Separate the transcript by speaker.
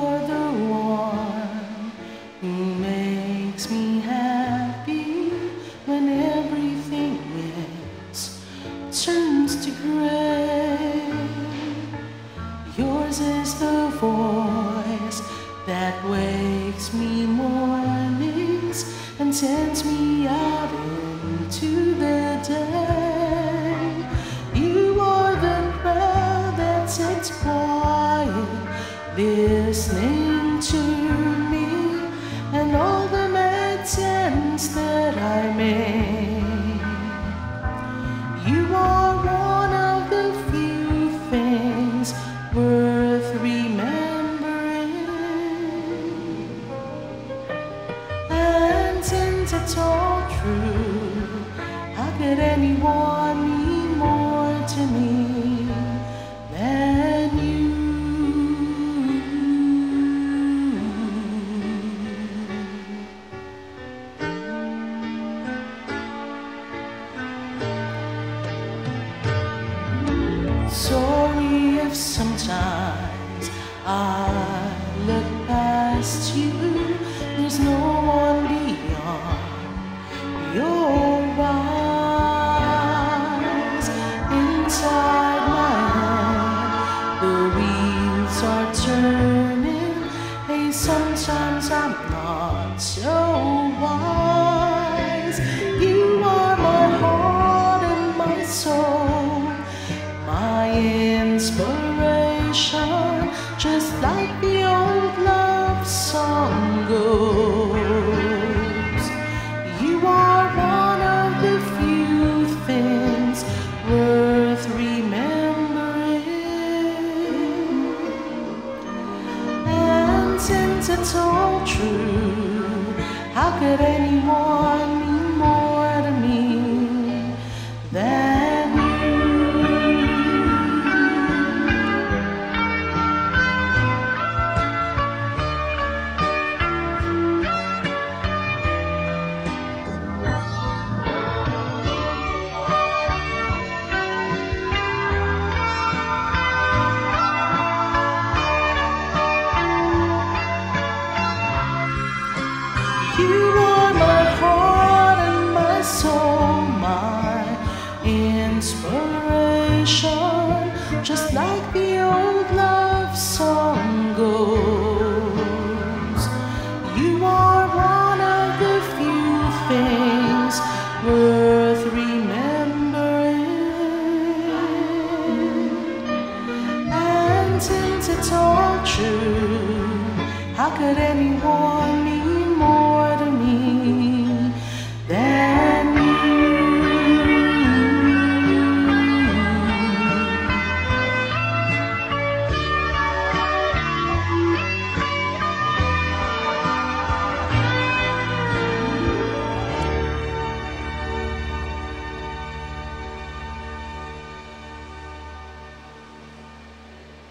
Speaker 1: are the one who makes me happy when everything else turns to gray. Yours is the voice that wakes me mornings and sends me out into the day. You are the crowd that sits quiet, listening to me and all the sense that I made. You are one of the few things worth remembering. And since it's all true, how could anyone Sorry if sometimes I look past you. There's no one beyond your eyes. Inside my head, the wheels are turning. Hey, sometimes inspiration, just like the old love song goes. You are one of the few things worth remembering. And since it's all true, how could anyone You are my heart and my soul, my inspiration, just like the old love song goes. You are one of the few things worth remembering. And since it's all true, how could anyone